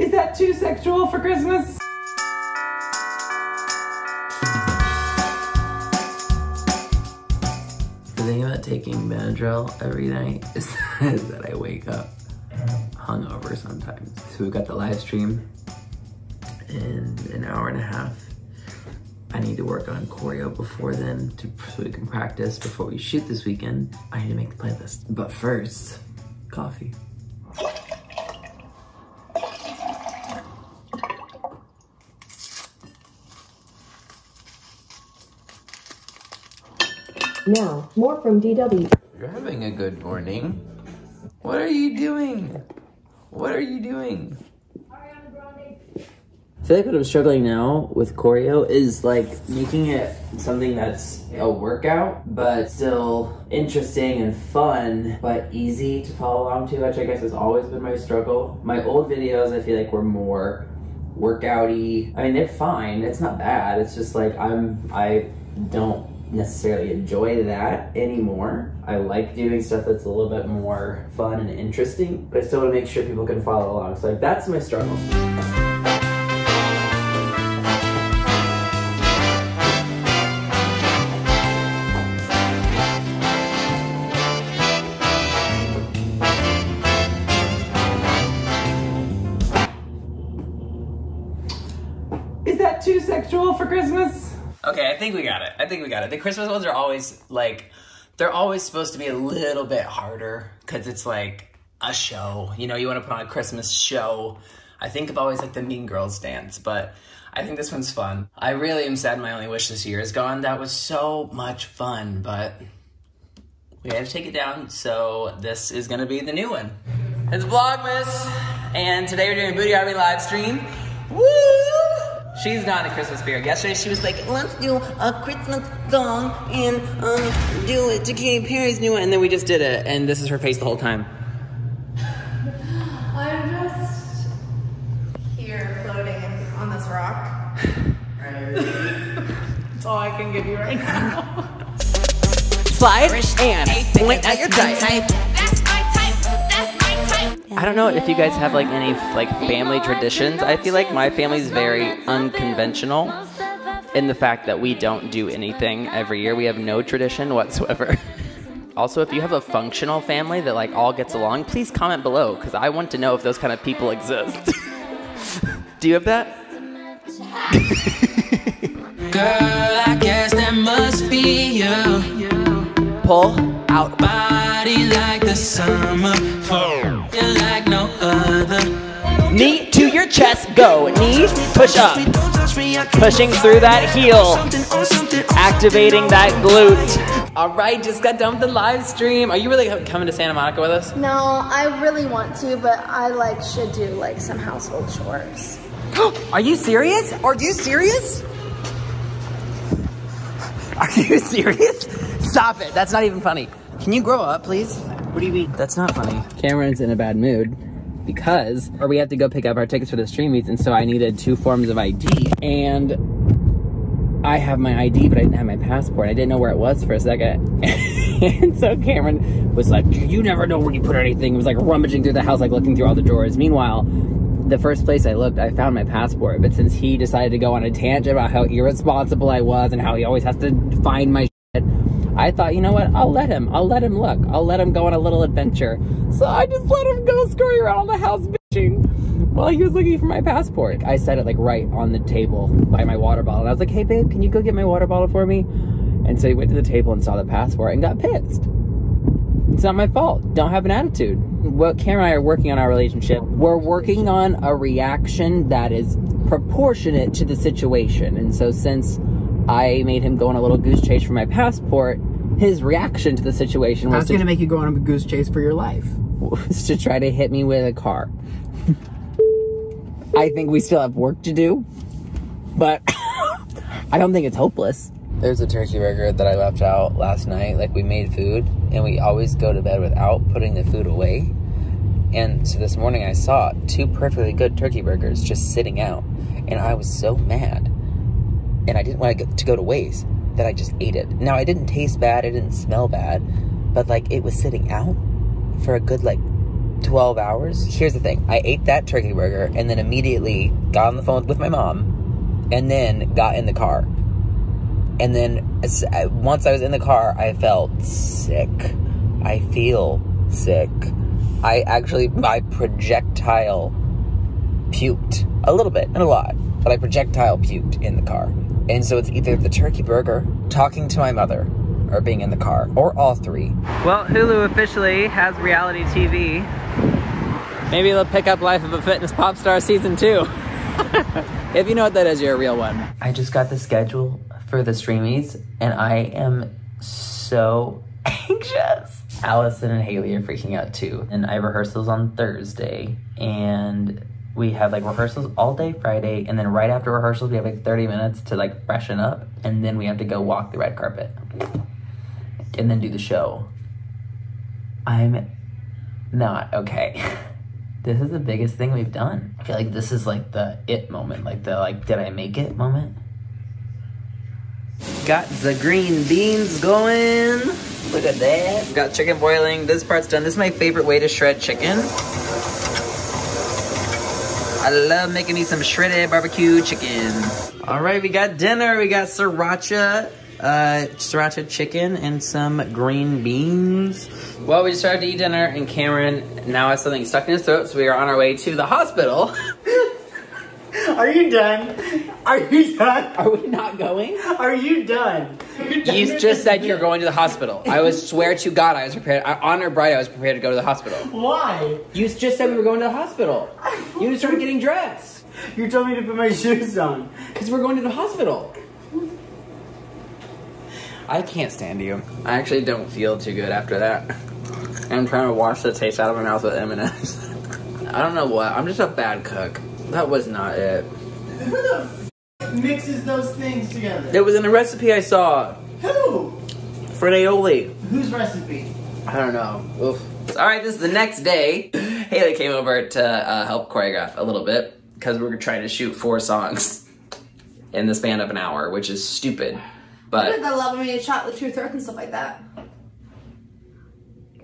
Is that too sexual for Christmas? The thing about taking Benadryl every night is, that I wake up hungover sometimes. So we've got the live stream in an hour and a half. I need to work on choreo before then to, so we can practice before we shoot this weekend. I need to make the playlist. But first, coffee. Now, more from DW. You're having a good morning. What are you doing? What are you doing? I feel like what I'm struggling now with choreo is like making it something that's a workout, but still interesting and fun, but easy to follow along to, which I guess has always been my struggle. My old videos, I feel like were more workouty. I mean, they're fine. It's not bad. It's just like I'm, I don't necessarily enjoy that anymore. I like doing stuff that's a little bit more fun and interesting, but I still want to make sure people can follow along. So like that's my struggle. Is that too sexual for Christmas? Okay, I think we got it. I think we got it. The Christmas ones are always like, they're always supposed to be a little bit harder because it's like a show. You know, you want to put on a Christmas show. I think of always like the Mean Girls dance, but I think this one's fun. I really am sad my only wish this year is gone. That was so much fun, but we had to take it down, so this is gonna be the new one. It's Vlogmas, and today we're doing a Booty Army live stream. Woo! She's not a Christmas spirit. Yesterday she was like, let's do a Christmas song and um, do it to Katy Perry's new one, and then we just did it, and this is her face the whole time. I'm just here floating on this rock. That's all I can give you right now. Slide and point at your type. I don't know if you guys have like any like family traditions. I feel like my family's very unconventional in the fact that we don't do anything every year. We have no tradition whatsoever. also, if you have a functional family that like all gets along, please comment below because I want to know if those kind of people exist. do you have that? Girl, I guess that must be you. Pull out. Body like the summer. You're like no other. Knee to your chest, go. Knee, push up. Don't touch me, I can't Pushing through that heel. Something on something. Activating that glute. All right, just got done with the live stream. Are you really coming to Santa Monica with us? No, I really want to, but I like should do like some household chores. Are you serious? Are you serious? Are you serious? Stop it. That's not even funny. Can you grow up, please? What do you mean? That's not funny. Cameron's in a bad mood because, or we have to go pick up our tickets for the Streamys, and so I needed two forms of ID. And I have my ID, but I didn't have my passport. I didn't know where it was for a second. and so Cameron was like, You never know where you put anything. It was like rummaging through the house, like looking through all the drawers. Meanwhile, the first place I looked, I found my passport. But since he decided to go on a tangent about how irresponsible I was and how he always has to find my shit, I thought, you know what? I'll let him. I'll let him look. I'll let him go on a little adventure. So I just let him go scurry around the house bitching while he was looking for my passport. I set it like right on the table by my water bottle. And I was like, hey babe, can you go get my water bottle for me? And so he went to the table and saw the passport and got pissed. It's not my fault. Don't have an attitude. What Karen and I are working on our relationship. We're working on a reaction that is proportionate to the situation. And so since I made him go on a little goose chase for my passport, his reaction to the situation was That's to, gonna make you go on a goose chase for your life. was to try to hit me with a car. I think we still have work to do, but I don't think it's hopeless. There's a turkey burger that I left out last night. Like we made food and we always go to bed without putting the food away. And so this morning I saw two perfectly good turkey burgers just sitting out. And I was so mad. And I didn't want it to go to waste that I just ate it. Now I didn't taste bad, it didn't smell bad, but like it was sitting out for a good like 12 hours. Here's the thing I ate that turkey burger and then immediately got on the phone with my mom and then got in the car. And then once I was in the car, I felt sick. I feel sick. I actually, my projectile puked a little bit, and a lot, but I projectile puked in the car. And so it's either the turkey burger, talking to my mother, or being in the car, or all three. Well, Hulu officially has reality TV. Maybe they'll pick up Life of a Fitness Pop Star season two. if you know what that is, you're a real one. I just got the schedule for the Streamys, and I am so anxious. Allison and Haley are freaking out too. And I have rehearsals on Thursday, and we have like rehearsals all day Friday, and then right after rehearsals, we have like 30 minutes to like freshen up, and then we have to go walk the red carpet and then do the show. I'm not okay. This is the biggest thing we've done. I feel like this is like the it moment, like the like did I make it moment. Got the green beans going. Look at that. Got chicken boiling. This part's done. This is my favorite way to shred chicken. I love making me some shredded barbecue chicken. All right, we got dinner. We got sriracha, uh, sriracha chicken and some green beans. Well, we just started to eat dinner, and Cameron now has something stuck in his throat, so we are on our way to the hospital. Are you done? Are you done? Are we not going? Are you done? You just said you're going to the hospital. I was swear to God, I was prepared. I, on or bright, I was prepared to go to the hospital. Why? You just said we were going to the hospital. You just started getting dressed You told me to put my shoes on. because we're going to the hospital. I can't stand you. I actually don't feel too good after that. I'm trying to wash the taste out of my mouth with M&M's. I don't know what. I'm just a bad cook. That was not it. Who the f- mixes those things together? It was in a recipe I saw Who? for an aioli. Whose recipe? I don't know. Oof. All right, this is the next day. Haley came over to uh, help choreograph a little bit because we were trying to shoot four songs in the span of an hour, which is stupid. But I love when we shot the Truth Hurts and stuff like that.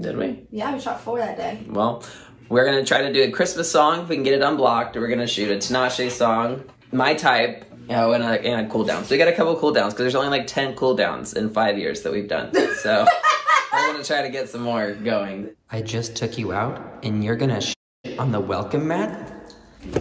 did we? Yeah, we shot four that day. Well, we're gonna try to do a Christmas song if we can get it unblocked. We're gonna shoot a Tinashe song, my type, oh, and a, and a cool down. So we got a couple cool downs because there's only like ten cool downs in five years that we've done. So we're gonna try to get some more going. I just took you out, and you're gonna sh- on the welcome mat.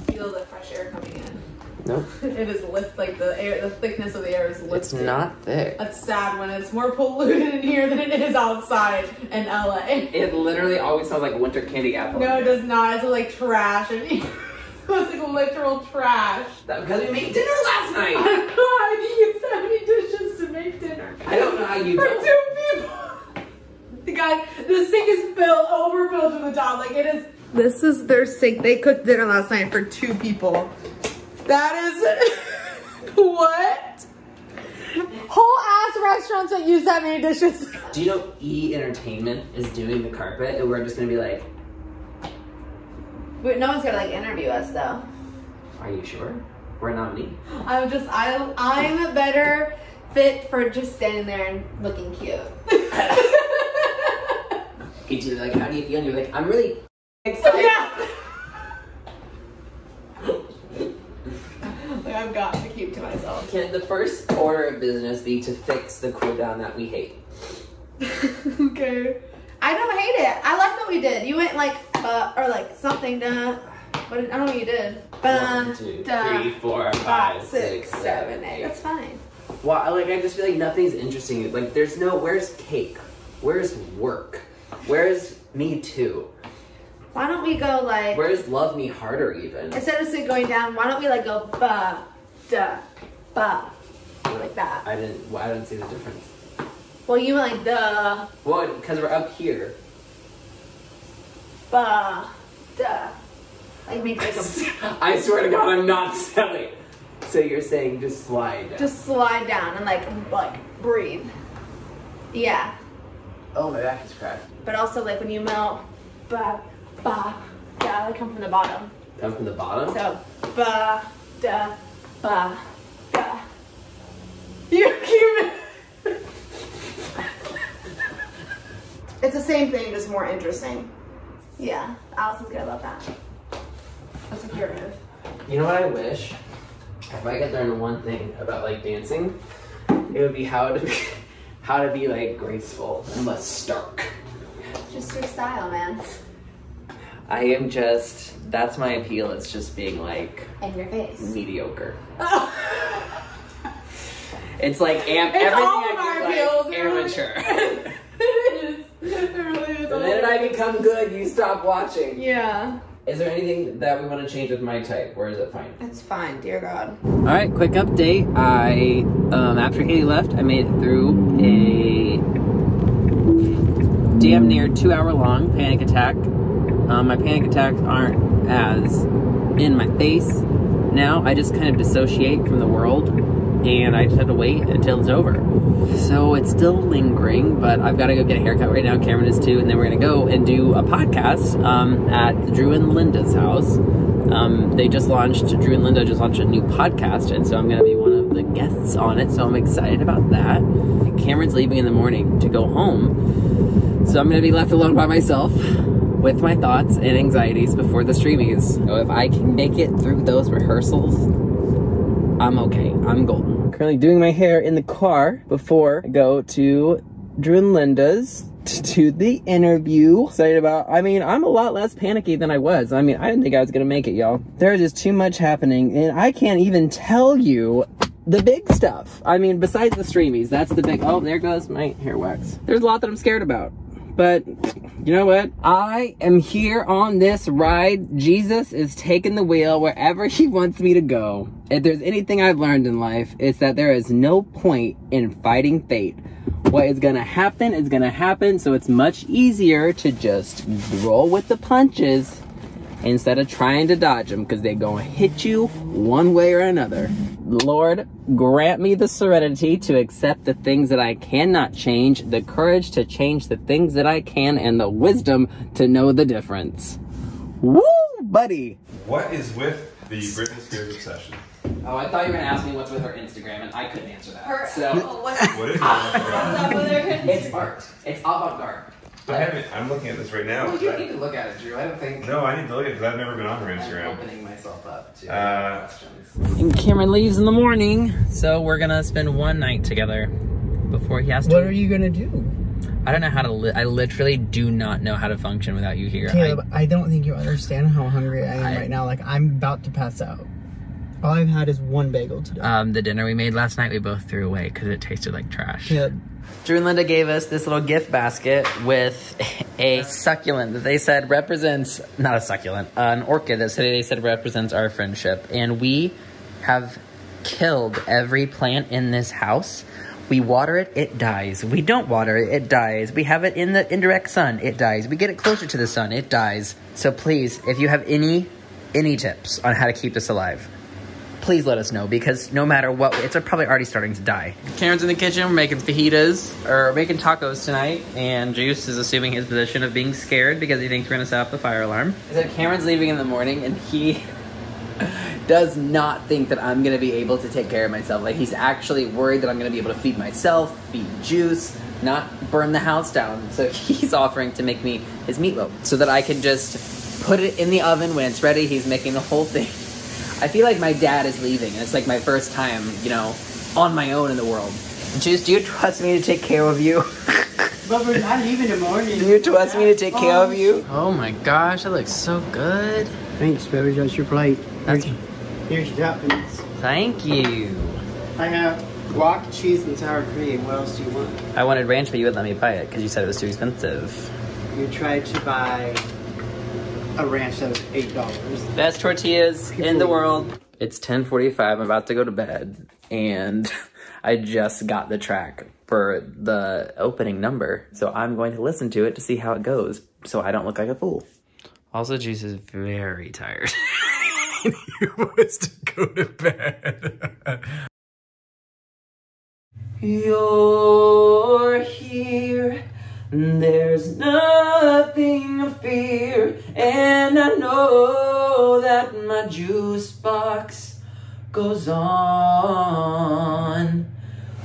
Feel the fresh air coming in. Nope, It is lift like the air. The thickness of the air is lifted. it's not thick. That's sad when it's more polluted in here than it is outside in LA. It literally always sounds like winter candy apple. No, it does not. It's like trash and it's like literal trash. That because we made dinner last I night. don't know how you get so many dishes to make dinner. I don't know how you For don't. two people. The guy, the sink is filled, overfilled to the top. Like it is. This is their sink. They cooked dinner last night for two people. That is what? Whole ass restaurants that use that many dishes. Do you know E Entertainment is doing the carpet, and we're just gonna be like, But no one's gonna like interview us though. "Are you sure? We're a nominee." I'm just I I'm better fit for just standing there and looking cute. He's like, "How do you feel?" And you're like, "I'm really excited." yeah. like I've got to keep to myself. Can the first order of business be to fix the cool down that we hate? okay. I don't hate it. I like what we did. You went like uh or like something da what did, I don't know what you did. Ba, One, two, da, three, four, five, five, six, six, seven, seven, eight. eight. That's fine. Well, like I just feel like nothing's interesting. Like, there's no. Where's cake? Where's work? Where's me too? Why don't we go like Where's love me harder even? instead of say going down, why don't we like go ba da ba like that? I didn't. Well, I didn't see the difference. Well you went like da Well, because we're up here. ba da like make like a I swear to God, I'm not silly. So you're saying just slide? down. just slide down and like like breathe. Yeah. Oh, my back is cracked. But also like when you melt ba ba da they come from the bottom. Come from the bottom. So ba da ba da. You keep It's the same thing, just more interesting. Yeah, Allison's gonna love that. That's a curative. You know what I wish? If I could learn one thing about like dancing, it would be how to be, how to be like graceful and less stark. Just your style, man. I am just that's my appeal. It's just being like And your face. mediocre. Oh. It's like am- It's everything all I our do appeals, like amateur. it is. It really is. the minute I become good, you stop watching. Yeah. Is there anything that we want to change with my type, or is it fine? It's fine, dear God. All right, quick update. I um, after Haley left, I made it through a damn near two hour long panic attack. Um, my panic attacks aren't as in my face now. I just kind of dissociate from the world, and I just had to wait until it's over. So it's still lingering, but I've got to go get a haircut right now. Cameron is too, and then we're gonna go and do a podcast um, at Drew and Linda's house. Um, they just launched, Drew and Linda just launched a new podcast, and so I'm going to be one of the guests on it, so I'm excited about that. Cameron's leaving in the morning to go home, so I'm going to be left alone by myself with my thoughts and anxieties before the Streamys. So if I can make it through those rehearsals, I'm okay. I'm golden. Currently doing my hair in the car before I go to Drew and Linda's to the interview. Excited about. I mean, I'm a lot less panicky than I was. I mean, I didn't think I was gonna make it, y'all. There's just too much happening, and I can't even tell you the big stuff. I mean, besides the Streamys, that's the big. Oh, there goes my hair wax. There's a lot that I'm scared about. But you know what? I am here on this ride. Jesus is taking the wheel wherever he wants me to go. If there's anything I've learned in life, it's that there is no point in fighting fate. What is gonna happen is gonna happen, so it's much easier to just roll with the punches instead of trying to dodge them because they're gonna hit you one way or another. Lord, grant me the serenity to accept the things that I cannot change, the courage to change the things that I can, and the wisdom to know the difference. Woo, buddy! What is with the Britney Spears obsession? Oh, I thought you were gonna ask me what's with her Instagram, and I couldn't answer that. Her, so, what, What is it? what's up with her? it's art. It's avant-garde. I haven't. I'm looking at this right now. Well, you but- need to look at it, Drew. I don't think. No, I need to look at it because I've never been on her Instagram. I'm opening myself up to Uh, questions. And Cameron leaves in the morning, so we're gonna spend one night together before he has to. What are you gonna do? I don't know how to. Li- I literally do not know how to function without you here. Caleb, I, don't think you understand how hungry I am I- right now. Like I'm about to pass out. All I've had is one bagel today. Um, the dinner we made last night, we both threw away because it tasted like trash. Caleb, Drew and Linda gave us this little gift basket with a succulent that they said represents not a succulent, uh, an orchid that they said represents our friendship, and we have killed every plant in this house. We water it, it dies. We don't water it, it dies. We have it in the indirect sun, it dies. We get it closer to the sun, it dies. So please, if you have any any tips on how to keep this alive, please let us know because no matter what, it's probably already starting to die. Karen's in the kitchen. We're making fajitas or making tacos tonight, and Juice is assuming his position of being scared because he thinks we're gonna set off the fire alarm. I said Cameron's leaving in the morning, and he does not think that I'm gonna be able to take care of myself. Like he's actually worried that I'm gonna be able to feed myself, feed Juice, not burn the house down. So he's offering to make me his meatloaf so that I can just put it in the oven when it's ready. He's making the whole thing. I feel like my dad is leaving, and it's like my first time, you know, on my own in the world. Juice, do you trust me to take care of you? but we're not leaving in the morning. Do you trust me to take oh, care of you? Oh my gosh, that looks so good. Thanks, baby. That's your plate. That's- Here's your toppings. Thank you. I have guac, cheese, and sour cream. What else do you want? I wanted ranch, but you wouldn't let me buy it because you said it was too expensive. You tried to buy a ranch that was eight dollars. Best tortillas in the world. It's 10:45. I'm about to go to bed, and I just got the track for the opening number, so I'm going to listen to it to see how it goes, so I don't look like a fool. Also, Juice is very tired. he wants to go to bed. You're here. There's nothing to fear, and I know that my juice box goes on.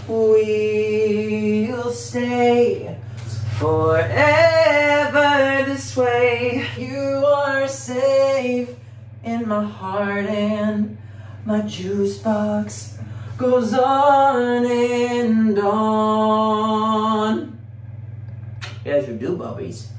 We'll stay forever this way. You are safe in my heart and my juice box goes on and on. As you do, bubbies.